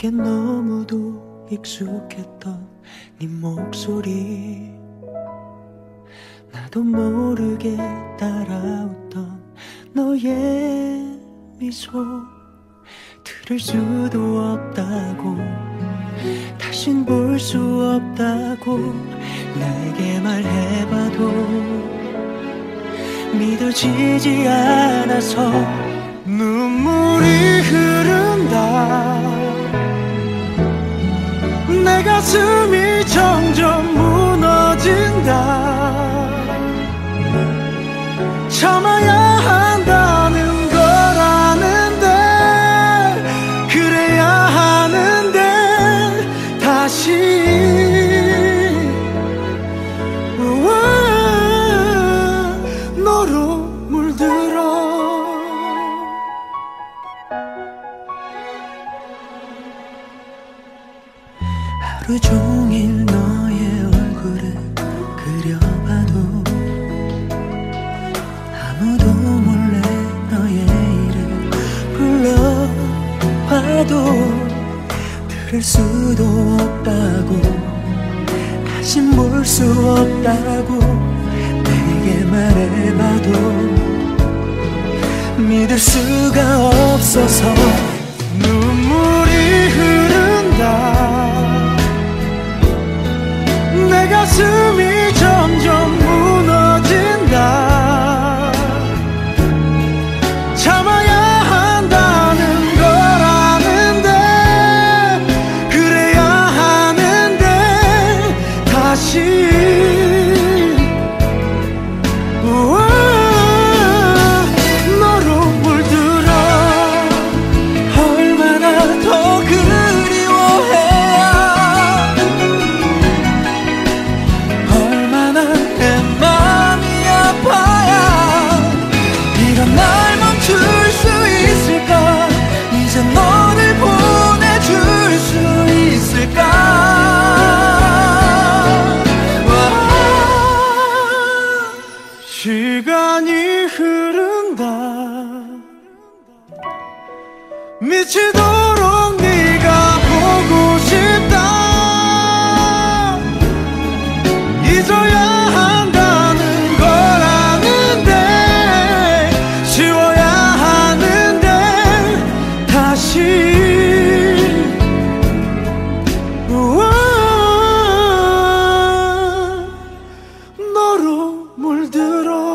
내겐 너무도 익숙했던 네 목소리. 나도 모르게 따라웃던 너의 미소. 들을 수도 없다고 다신 볼 수 없다고 내게 말해봐도 믿어지지 않아서 눈물이 흐른다 내 가슴이 점점 무너진다. 참아야 한다는 걸 아는데 그래야 하는데 다시 우와, 너로 물들어 종일 너의 얼굴을 그려봐도 아무도 몰래 너의 이름 불러봐도 들을 수도 없다고 다신 볼수 없다고 내게 말해봐도 믿을 수가 없어서 지치도록 네가 보고 싶다. 잊어야 한다는 걸 아는데 지워야 하는데 다시 우와 너로 물들어.